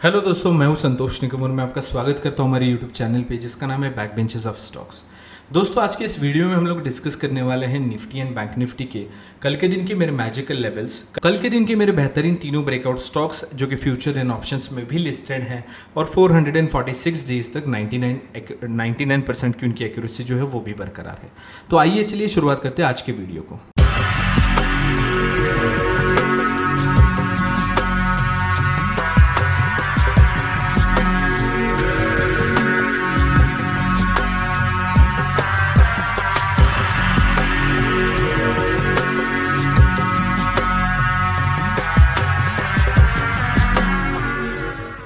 Hello दोस्तों, मैं हूँ संतोष निकुम और मैं आपका स्वागत करता हूँ हमारे यूट्यूब चैनल पे, जिसका नाम है बैक बेंचेस ऑफ़ स्टॉक्स दोस्तों, आज के इस वीडियो में हम लोग डिस्कस करने वाले हैं निफ्टी एंड बैंक निफ्टी के। कल के दिन के मेरे मैजिकल लेवल्स कल के दिन के मेरे बेहतरीन तीनों ब्रेकआउट स्टॉक्स जो कि फ्यूचर एंड ऑप्शंस में भी लिस्टेड हैं, और 446 डेज़ तक 99 99 परसेंट की उनकी एक्यूरेसी जो है वो भी बरकरार है। तो आइए चलिए शुरुआत करते हैं आज के वीडियो को।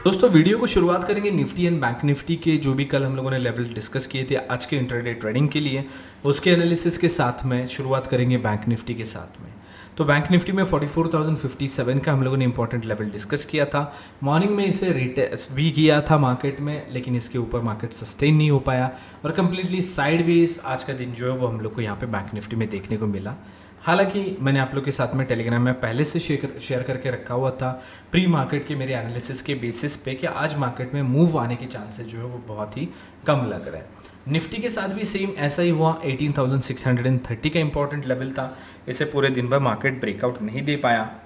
दोस्तों, वीडियो को शुरुआत करेंगे निफ्टी एंड बैंक निफ्टी के, जो भी कल हम लोगों ने लेवल डिस्कस किए थे आज के इंटरडे ट्रेडिंग के लिए। उसके एनालिसिस के साथ में शुरुआत करेंगे बैंक निफ्टी के साथ में। तो बैंक निफ्टी में 44,057 का हम लोगों ने इंपॉर्टेंट लेवल डिस्कस किया था। मॉर्निंग में इसे रिटेस्ट भी किया था मार्केट में लेकिन इसके ऊपर मार्केट सस्टेन नहीं हो पाया और कम्प्लीटली साइडवेज आज का दिन जो है वो हम लोग को यहाँ पे बैंक निफ्टी में देखने को मिला। हालाँकि मैंने आप लोग के साथ में टेलीग्राम में पहले से शेयर शेयर करके रखा हुआ था प्री मार्केट के मेरे एनालिसिस के बेसिस पे कि आज मार्केट में मूव आने के चांसेस जो है वो बहुत ही कम लग रहे है। निफ्टी के साथ भी सेम ऐसा ही हुआ। 18,630 का इंपॉर्टेंट लेवल था। इसे पूरे दिन भर मार्केट ब्रेकआउट नहीं दे पाया।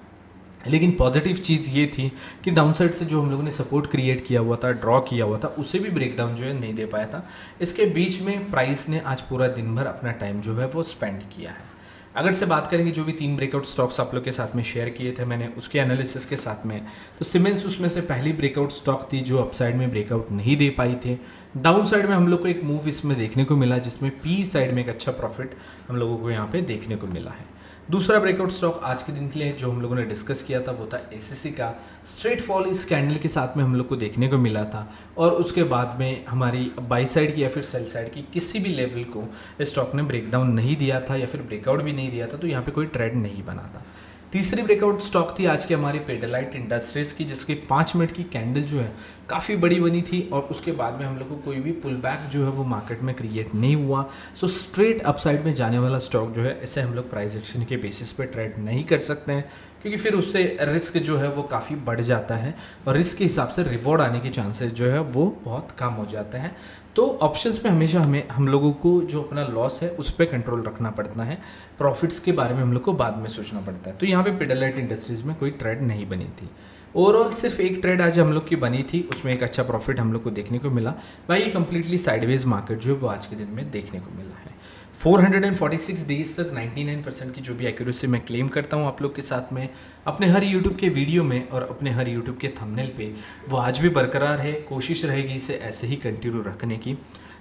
लेकिन पॉजिटिव चीज़ ये थी कि डाउनसाइड से जो हम लोगों ने सपोर्ट क्रिएट किया हुआ था ड्रॉ किया हुआ था उसे भी ब्रेकडाउन जो है नहीं दे पाया था। इसके बीच में प्राइस ने आज पूरा दिन भर अपना टाइम जो है वो स्पेंड किया है। अगर से बात करेंगे जो भी तीन ब्रेकआउट स्टॉक्स आप लोग के साथ में शेयर किए थे, मैंने उसके एनालिसिस के साथ में तो सीमेंस उसमें से पहली ब्रेकआउट स्टॉक थी जो अपसाइड में ब्रेकआउट नहीं दे पाई थी। डाउन साइड में हम लोग को एक मूव इसमें देखने को मिला, जिसमें पी साइड में एक अच्छा प्रॉफिट हम लोगों को यहाँ पे देखने को मिला है। दूसरा ब्रेकआउट स्टॉक आज के दिन के लिए जो हम लोगों ने डिस्कस किया था, वो था एस का स्ट्रेट फॉल इस कैंडल के साथ में हम लोग को देखने को मिला था और उसके बाद में हमारी बाई साइड की या फिर सेल साइड की किसी भी लेवल को स्टॉक ने ब्रेकडाउन नहीं दिया था या फिर ब्रेकआउट भी नहीं दिया था तो यहाँ पर कोई ट्रेड नहीं बना था। तीसरी ब्रेकआउट स्टॉक थी आज की हमारी पेडलाइट इंडस्ट्रीज़ की, जिसकी पाँच मिनट की कैंडल जो है, काफ़ी बड़ी बनी थी और उसके बाद में हम लोग को कोई भी पुल बैक जो है वो मार्केट में क्रिएट नहीं हुआ। सो स्ट्रेट अपसाइड में जाने वाला स्टॉक जो है ऐसे हम लोग प्राइस एक्शन के बेसिस पे ट्रेड नहीं कर सकते हैं, क्योंकि फिर उससे रिस्क जो है वो काफ़ी बढ़ जाता है और रिस्क के हिसाब से रिवॉर्ड आने के चांसेस जो है वो बहुत कम हो जाते हैं। तो ऑप्शंस में हमेशा हमें, हम लोगों को जो अपना लॉस है, उस पर कंट्रोल रखना पड़ता है। प्रॉफिट्स के बारे में हम लोग को बाद में सोचना पड़ता है। तो यहाँ पे पेडलाइट इंडस्ट्रीज़ में कोई ट्रेड नहीं बनी थी। ओवरऑल सिर्फ़ एक ट्रेड आज हम लोग की बनी थी, उसमें एक अच्छा प्रॉफिट हम लोग को देखने को मिला। भाई, ये कम्प्लीटली साइडवेज मार्केट जो है, वो आज के दिन में देखने को मिला है। 446 डेज़ तक 99 परसेंट की जो भी एक्यूरेसी मैं क्लेम करता हूँ आप लोग के साथ में, अपने हर यूट्यूब के वीडियो में और अपने हर यूट्यूब के थंबनेल पे, वो आज भी बरकरार है, कोशिश रहेगी इसे ऐसे ही कंटिन्यू रखने की।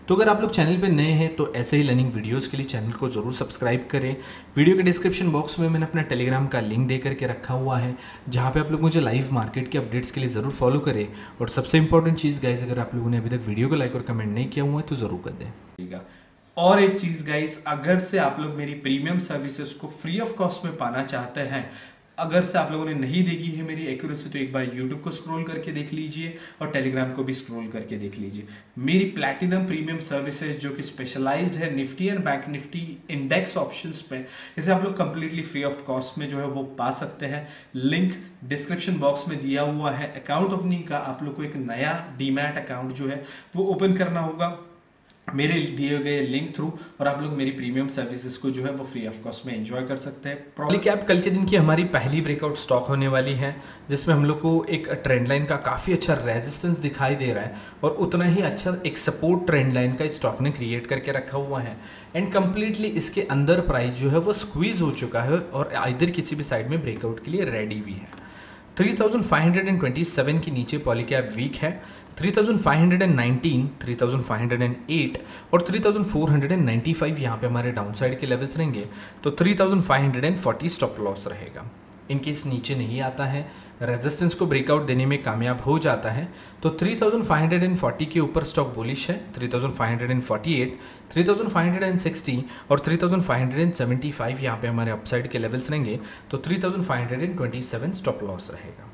तो अगर आप लोग चैनल पे नए हैं तो ऐसे ही लर्निंग वीडियोस के लिए चैनल को ज़रूर सब्सक्राइब करें। वीडियो के डिस्क्रिप्शन बॉक्स में मैंने अपना टेलीग्राम का लिंक दे करके रखा हुआ है, जहाँ पे आप लोग मुझे लाइव मार्केट के अपडेट्स के लिए ज़रूर फॉलो करें। और सबसे इंपॉर्टेंट चीज़ गाइज़ अगर आप लोगों ने अभी तक वीडियो को लाइक और कमेंट नहीं किया हुआ है तो ज़रूर कर दें। ठीक है। और एक चीज़ गाइस अगर से आप लोग मेरी प्रीमियम सर्विसेज़ को फ्री ऑफ़ कॉस्ट में पाना चाहते हैं, अगर से आप लोगों ने नहीं देखी है मेरी एक्यूरेसी तो एक बार यूट्यूब को स्क्रॉल करके देख लीजिए और टेलीग्राम को भी स्क्रॉल करके देख लीजिए। मेरी प्लैटिनम प्रीमियम सर्विसेज़ जो कि स्पेशलाइज्ड है Nifty and bank Nifty index options पे, इसे आप लोग कंप्लीटली फ्री ऑफ़ कॉस्ट में जो है वो पा सकते हैं। लिंक डिस्क्रिप्शन बॉक्स में दिया हुआ है। अकाउंट ओपनिंग का आप लोग को एक नया डीमैट अकाउंट जो है वो ओपन करना होगा। मेरे दिए गए लिंक थ्रू और आप लोग मेरी प्रीमियम सर्विसेज़ को जो है वो फ्री ऑफ़ कॉस्ट में एंजॉय कर सकते हैं। प्रॉब्ली कैप कल के दिन की हमारी पहली ब्रेकआउट स्टॉक होने वाली है, जिसमें हम लोग को एक ट्रेंड लाइन का काफ़ी अच्छा रेजिस्टेंस दिखाई दे रहा है और उतना ही अच्छा एक सपोर्ट ट्रेंड लाइन का स्टॉक ने क्रिएट करके रखा हुआ है। एंड कम्प्लीटली इसके अंदर प्राइस जो है वो स्क्वीज हो चुका है और इधर किसी भी साइड में ब्रेकआउट के लिए रेडी भी है। 3527 के नीचे पॉलीकैप वीक है 3519, 3508 और 3495 यहाँ पे हमारे डाउनसाइड के लेवल्स रहेंगे तो 3540 स्टॉप लॉस रहेगा। इनकेस नीचे नहीं आता है रेजिस्टेंस को ब्रेकआउट देने में कामयाब हो जाता है तो 3540 के ऊपर स्टॉक बुलिश है 3548, 3560 और 3575 यहाँ पे हमारे अपसाइड के लेवल्स रहेंगे तो 3527 स्टॉप लॉस रहेगा।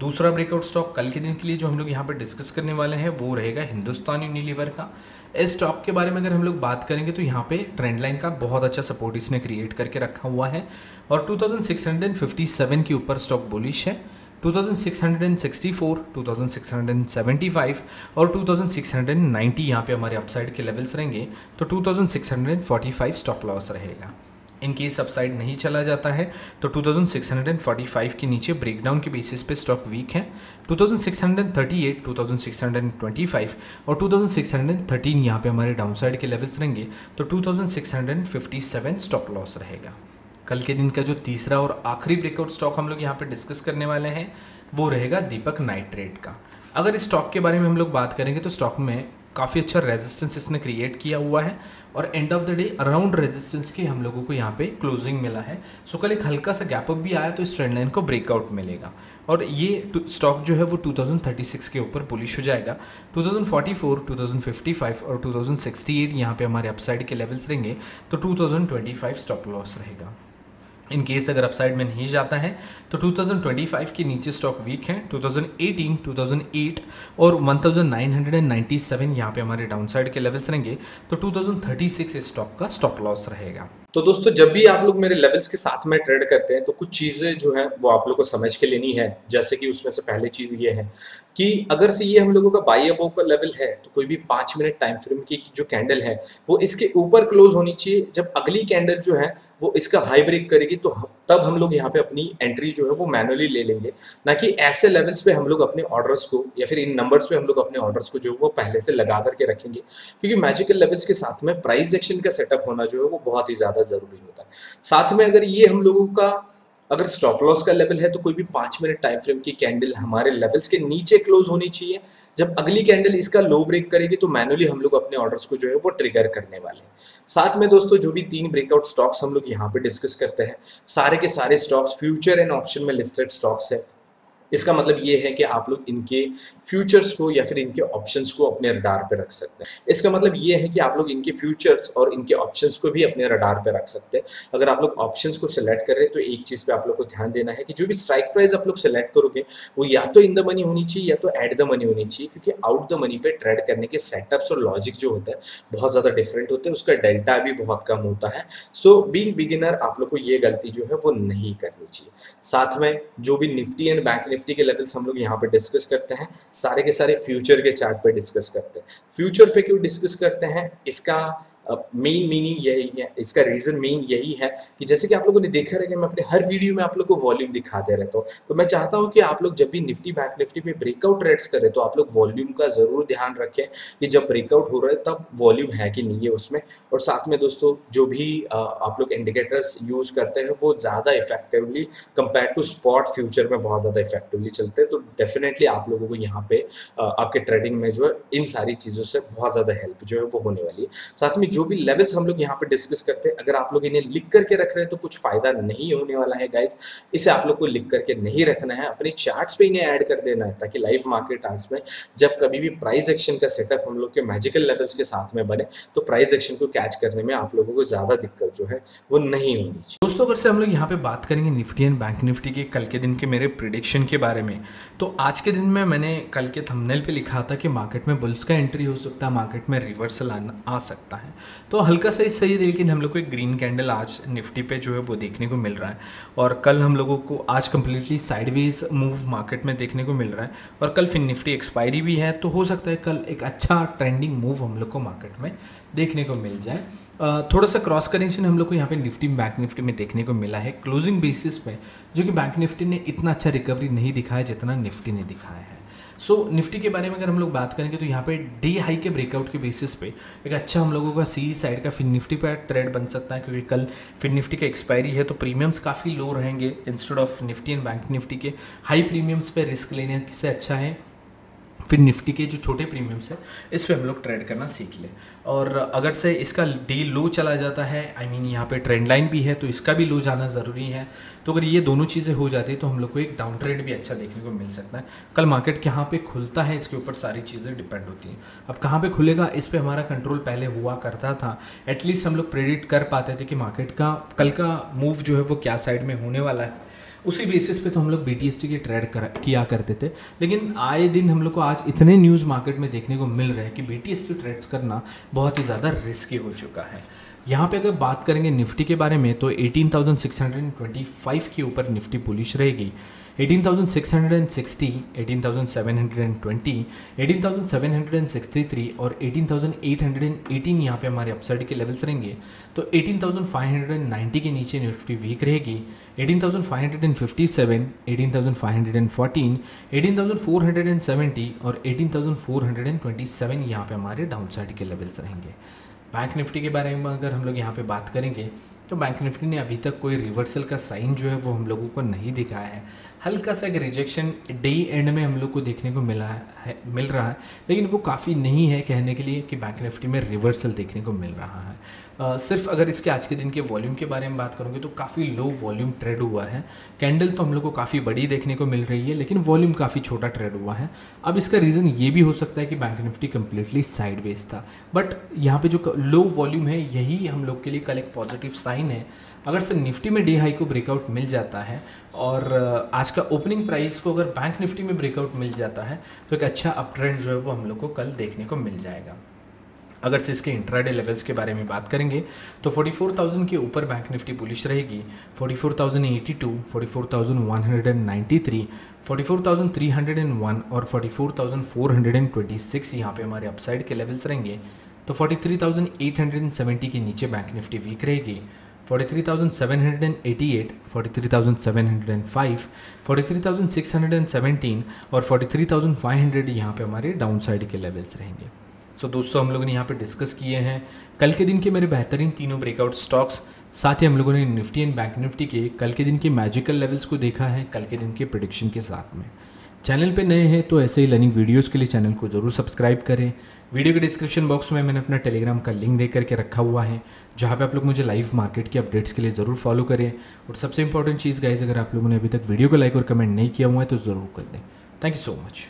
दूसरा ब्रेकआउट स्टॉक कल के दिन के लिए जो हम लोग यहाँ पर डिस्कस करने वाले हैं वो रहेगा हिंदुस्तान यूनिलीवर का। इस स्टॉक के बारे में अगर हम लोग बात करेंगे तो यहाँ पे ट्रेंड लाइन का बहुत अच्छा सपोर्ट इसने क्रिएट करके रखा हुआ है। और 2657 के ऊपर स्टॉक बुलिश है। 2664, 2675 और 2690 यहाँ पे हमारे अपसाइड के लेवल्स रहेंगे तो 2645 स्टॉप लॉस रहेगा। इन केस अपसाइड नहीं चला जाता है। तो 2645 के नीचे ब्रेकडाउन के बेसिस पे स्टॉक वीक है। 2638, 2625 और 2613 यहाँ पे हमारे डाउनसाइड के लेवल्स रहेंगे। तो 2657 स्टॉप लॉस रहेगा। कल के दिन का जो तीसरा और आखिरी ब्रेकआउट स्टॉक हम लोग यहाँ पे डिस्कस करने वाले हैं वो रहेगा दीपक नाइट्रेट का। अगर इस स्टॉक के बारे में हम लोग बात करेंगे तो स्टॉक में काफ़ी अच्छा रेजिस्टेंस इसने क्रिएट किया हुआ है और end of the day around resistance की हम लोगों को यहाँ पे क्लोजिंग मिला है। सो कल एक हल्का सा गैप अप भी आया तो इस ट्रेंड लाइन को ब्रेकआउट मिलेगा। और ये स्टॉक जो है वो 2036 के ऊपर बुलिश हो जाएगा। 2044, 2055 और 2068 यहाँ पे हमारे अपसाइड के लेवल्स रहेंगे। तो 2025 स्टॉप लॉस रहेगा। इन केस अगर अपसाइड में नहीं जाता है तो 2025 के नीचे स्टॉक वीक है 2018, 2008 और 1997 यहाँ पे हमारे डाउनसाइड के लेवल्स रहेंगे तो 2036 इस स्टॉक का स्टॉप लॉस रहेगा। तो दोस्तों जब भी आप लोग मेरे लेवल्स के साथ में ट्रेड करते हैं तो कुछ चीज़ें जो है वो आप लोग को समझ के लेनी है। जैसे कि उसमें से पहले चीज़ ये है कि अगर से ये हम लोगों का बाई अबो का लेवल है तो कोई भी पाँच मिनट टाइम फ्रेम की जो कैंडल है वो इसके ऊपर क्लोज होनी चाहिए। जब अगली कैंडल जो है वो इसका हाई ब्रेक करेगी तो तब हम लोग यहाँ पे अपनी एंट्री जो है वो मैनुअली ले लेंगे। ना कि ऐसे लेवल्स पे हम लोग अपने ऑर्डर्स को या फिर इन नंबर्स पे हम लोग अपने ऑर्डर्स को जो है वो पहले से लगा करके रखेंगे। क्योंकि मैजिकल लेवल्स के साथ में प्राइस एक्शन का सेटअप होना जो है वो बहुत ही ज़्यादा ज़रूरी होता है। साथ में अगर ये हम लोगों का, अगर स्टॉप लॉस का लेवल है तो कोई भी पाँच मिनट टाइम फ्रेम की कैंडल हमारे लेवल्स के नीचे क्लोज होनी चाहिए। जब अगली कैंडल इसका लो ब्रेक करेगी तो मैनुअली हम लोग अपने ऑर्डर्स को जो है वो ट्रिगर करने वाले साथ में दोस्तों, जो भी तीन ब्रेकआउट स्टॉक्स हम लोग यहाँ पे डिस्कस करते हैं, सारे के सारे स्टॉक्स फ्यूचर एंड ऑप्शन में लिस्टेड स्टॉक्स है। इसका मतलब ये है कि आप लोग इनके फ्यूचर्स को या फिर इनके ऑप्शंस को अपने रडार पे रख सकते हैं। इसका मतलब ये है कि आप लोग इनके फ्यूचर्स और इनके ऑप्शंस को भी अपने रडार पे रख सकते हैं। अगर आप लोग ऑप्शंस को सिलेक्ट कर रहे हैं तो एक चीज़ पे आप लोग को ध्यान देना है कि जो भी स्ट्राइक प्राइस आप लोग सेलेक्ट करोगे, वो या तो इन द मनी होनी चाहिए या तो एट द मनी होनी चाहिए, क्योंकि आउट द मनी पे ट्रेड करने के सेटअप्स और लॉजिक जो होता है, बहुत ज़्यादा डिफरेंट होते हैं। उसका डेल्टा भी बहुत कम होता है। सो बींग बिगिनर आप लोग को ये गलती जो है, वो नहीं करनी चाहिए। साथ में जो भी निफ्टी एंड बैंक निफ्टी के लेवल्स हम लोग यहाँ पे डिस्कस करते हैं। सारे के सारे फ्यूचर के चार्ट पे डिस्कस करते हैं। फ्यूचर पे क्यों डिस्कस करते हैं? इसका मेन मीनिंग यही है, इसका रीज़न मेन यही है कि जैसे कि आप लोगों ने देखा रहेगा, मैं अपने हर वीडियो में आप लोग को वॉल्यूम दिखाते रहता हूँ। तो मैं चाहता हूँ कि आप लोग जब भी निफ्टी बैंक निफ्टी में ब्रेकआउट रेट्स करें तो आप लोग वॉल्यूम का ज़रूर ध्यान रखें कि जब ब्रेकआउट हो रहा है, तब वॉल्यूम है कि नहीं है उसमें। और साथ में दोस्तों, जो भी आप लोग इंडिकेटर्स यूज़ करते हैं, वो ज़्यादा effectively compare to spot future में बहुत ज़्यादा इफेक्टिवली चलते हैं। तो डेफिनेटली आप लोगों को यहाँ पे आपके ट्रेडिंग में जो है, इन सारी चीज़ों से बहुत ज़्यादा हेल्प जो है, वो होने वाली है। साथ में जो भी लेवल्स हम लोग यहाँ पे डिस्कस करते हैं, अगर आप लोग इन्हें लिख करके रख रहे हैं तो कुछ फ़ायदा नहीं होने वाला है गाइज़ इसे आप लोग को लिख करके नहीं रखना है, अपने चार्ट्स पे इन्हें ऐड कर देना है, ताकि लाइव मार्केट आर्ट्स में जब कभी भी प्राइस एक्शन का सेटअप हम लोग के मैजिकल लेवल्स के साथ में बने तो प्राइस एक्शन को कैच करने में आप लोगों को ज़्यादा दिक्कत जो है, वो नहीं होनी चाहिए। दोस्तों, अगर से हम लोग यहाँ पे बात करेंगे निफ्टी एंड बैंक निफ्टी के कल के दिन के मेरे प्रिडिक्शन के बारे में तो आज के दिन में मैंने कल के थंबनेल पे लिखा था कि मार्केट में बुल्स का एंट्री हो सकता है मार्केट में रिवर्सल आ सकता है। तो हल्का सा ही सही लेकिन हम लोग को एक ग्रीन कैंडल आज निफ्टी पे जो है वो देखने को मिल रहा है। और कल हम लोगों को आज कम्प्लीटली साइडवेज मूव मार्केट में देखने को मिल रहा है। और कल फिर निफ्टी एक्सपायरी भी है तो हो सकता है कल एक अच्छा ट्रेंडिंग मूव हम लोग को मार्केट में देखने को मिल जाए। थोड़ा सा क्रॉस कनेक्शन हम लोग को यहाँ पे निफ्टी बैंक निफ्टी में देखने को मिला है। क्लोजिंग बेसिस पे, जो कि बैंक निफ्टी ने इतना अच्छा रिकवरी नहीं दिखाया जितना निफ्टी ने दिखाया है। सो so, निफ्टी के बारे में अगर हम लोग बात करेंगे तो यहाँ पे डे हाई के ब्रेकआउट के बेसिस पे एक अच्छा हम लोगों का सी साइड का फिर निफ्टी पर ट्रेड बन सकता है क्योंकि कल फिर निफ्टी का एक्सपायरी है तो प्रीमियम्स काफ़ी लो रहेंगे instead of Nifty and bank Nifty के। हाई प्रीमियम्स पर रिस्क लेने से अच्छा है। फिर निफ्टी के जो छोटे प्रीमियम्स है, इस पर हम लोग ट्रेड करना सीख लें। और अगर से इसका डी लो चला जाता है आई मीन यहाँ पे ट्रेंड लाइन भी है तो इसका भी लो जाना ज़रूरी है। तो अगर ये दोनों चीज़ें हो जाती है तो हम लोग को एक डाउन ट्रेंड भी अच्छा देखने को मिल सकता है। कल मार्केट कहाँ पे खुलता है, इसके ऊपर सारी चीज़ें डिपेंड होती हैं। अब कहाँ पे खुलेगा, इस पर हमारा कंट्रोल पहले हुआ करता था। एटलीस्ट हम लोग प्रेडिक्ट कर पाते थे कि मार्केट का, कल का मूव जो है, वो क्या साइड में होने वाला है। उसी बेसिस पे तो हम लोग बी टी एस टी के ट्रेड कर, किया करते थे। लेकिन आए दिन हम लोग को आज इतने न्यूज़ मार्केट में देखने को मिल रहे हैं कि B T S T trades करना बहुत ही ज़्यादा रिस्की हो चुका है। यहाँ पे अगर बात करेंगे निफ्टी के बारे में तो 18,625 के ऊपर निफ्टी पुलिश रहेगी 18,660, 18,720, 18,763 और 18,818 यहाँ पे हमारे अपसाइड के लेवल्स रहेंगे तो 18,590 के नीचे निफ्टी वीक रहेगी 18,557, 18,514, 18,470 और 18,427 यहाँ पे हमारे डाउन साइड के लेवल्स रहेंगे बैंक निफ्टी के बारे में अगर हम लोग यहाँ पे बात करेंगे तो बैंक निफ्टी ने अभी तक कोई रिवर्सल का साइन जो है वो हम लोगों को नहीं दिखाया है। हल्का सा एक रिजेक्शन डे एंड में हम लोग को देखने को मिला है मिल रहा है लेकिन वो काफ़ी नहीं है कहने के लिए कि बैंक निफ्टी में रिवर्सल देखने को मिल रहा है। आ, सिर्फ़ अगर इसके आज के दिन के वॉल्यूम के बारे में बात करूँगी तो काफ़ी लो वॉल्यूम ट्रेड हुआ है। कैंडल तो हम लोग को काफ़ी बड़ी देखने को मिल रही है लेकिन वॉल्यूम काफ़ी छोटा ट्रेड हुआ है। अब इसका रीज़न ये भी हो सकता है कि बैंक निफ्टी कम्प्लीटली साइड था। बट यहाँ पर जो लो वॉल्यूम है यही हम लोग के लिए कल एक पॉजिटिव साइन है। अगर से निफ्टी में डे हाई को ब्रेकआउट मिल जाता है और आज का ओपनिंग प्राइस को अगर बैंक निफ्टी में ब्रेकआउट मिल जाता है तो एक अच्छा अप ट्रेंड जो है वो हम लोग को कल देखने को मिल जाएगा। अगर से इसके इंट्राडे लेवल्स के बारे में बात करेंगे तो 44,000 के ऊपर बैंक निफ्टी बुलिश रहेगी 44,082, 44,193, 44,301 और 44,426 यहाँ पे हमारे अपसाइड के लेवल्स रहेंगे तो 43,870 के नीचे बैंक निफ्टी वीक रहेगी। 43,788, 43,705, 43,617 और 43,500 यहाँ पे हमारे डाउन साइड के लेवल्स रहेंगे। सो so, दोस्तों हम लोगों ने यहाँ पे डिस्कस किए हैं। कल के दिन के मेरे बेहतरीन तीनों ब्रेकआउट स्टॉक्स साथ ही हम लोगों ने निफ्टी एंड बैंक निफ्टी के कल के दिन के मैजिकल लेवल्स को देखा है कल के दिन के प्रोडिक्शन के साथ में। चैनल पे नए हैं तो ऐसे ही लर्निंग वीडियोस के लिए चैनल को ज़रूर सब्सक्राइब करें। वीडियो के डिस्क्रिप्शन बॉक्स में मैंने अपना टेलीग्राम का लिंक दे करके रखा हुआ है, जहाँ पे आप लोग मुझे लाइव मार्केट के अपडेट्स के लिए ज़रूर फॉलो करें। और सबसे इंपॉर्टेंट चीज़ गाइज़ अगर आप लोगों ने अभी तक वीडियो को लाइक और कमेंट नहीं किया हुआ है तो ज़रूर कर दें। Thank you so much